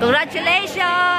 Congratulations!